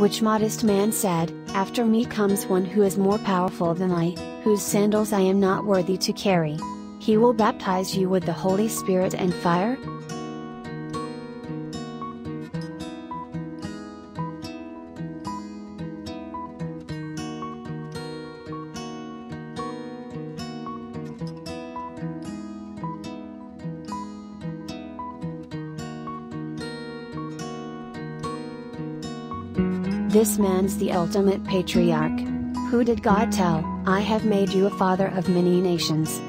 Which modest man said, After me comes one who is more powerful than I, whose sandals I am not worthy to carry. He will baptize you with the Holy Spirit and fire? This man's the ultimate patriarch. Who did God tell, I have made you a father of many nations?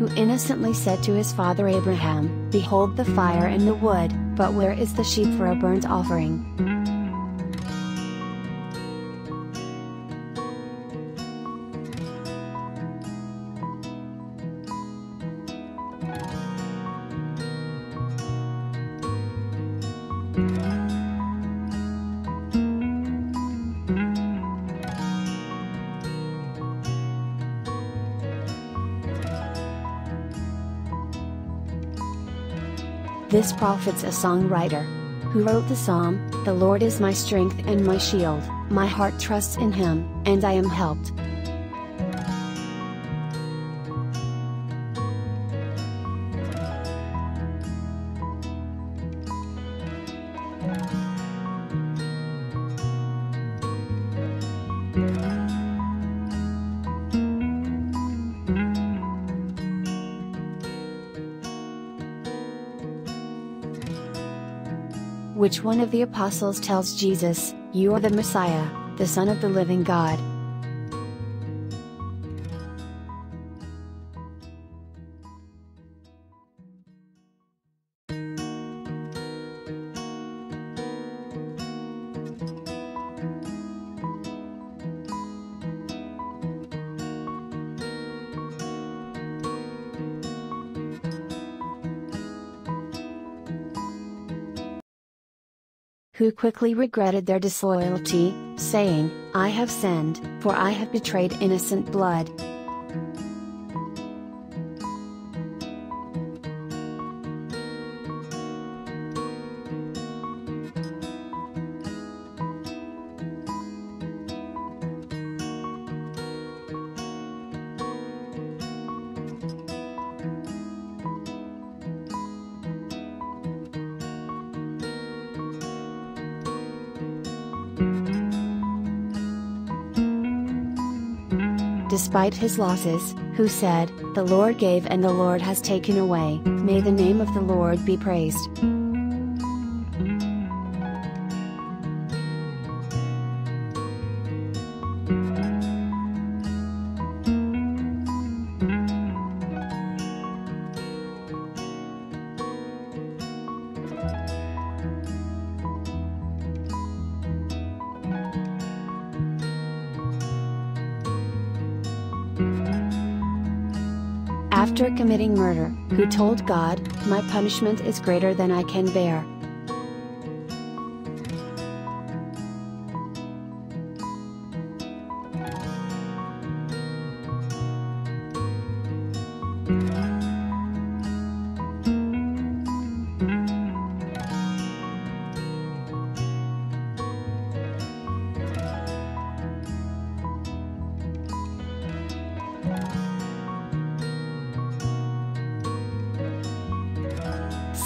Who innocently said to his father Abraham, Behold the fire and the wood, but where is the sheep for a burnt offering? This prophet's a songwriter. Who wrote the psalm, The Lord is my strength and my shield, my heart trusts in him, and I am helped. Which one of the apostles tells Jesus, You are the Messiah, the Son of the living God? Who quickly regretted their disloyalty, saying, I have sinned, for I have betrayed innocent blood. Despite his losses, who said, The Lord gave and the Lord has taken away, may the name of the Lord be praised. After committing murder, who told God, My punishment is greater than I can bear.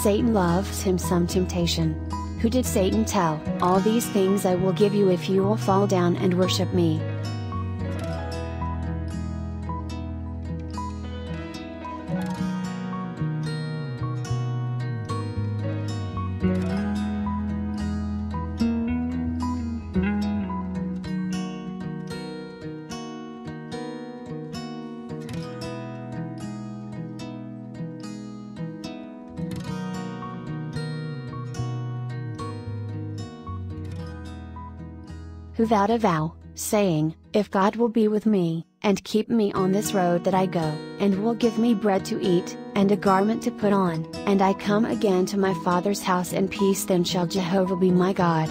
Satan loves him some temptation. Who did Satan tell, All these things I will give you if you will fall down and worship me? Who vowed a vow, saying, If God will be with me, and keep me on this road that I go, and will give me bread to eat, and a garment to put on, and I come again to my father's house in peace then shall Jehovah be my God,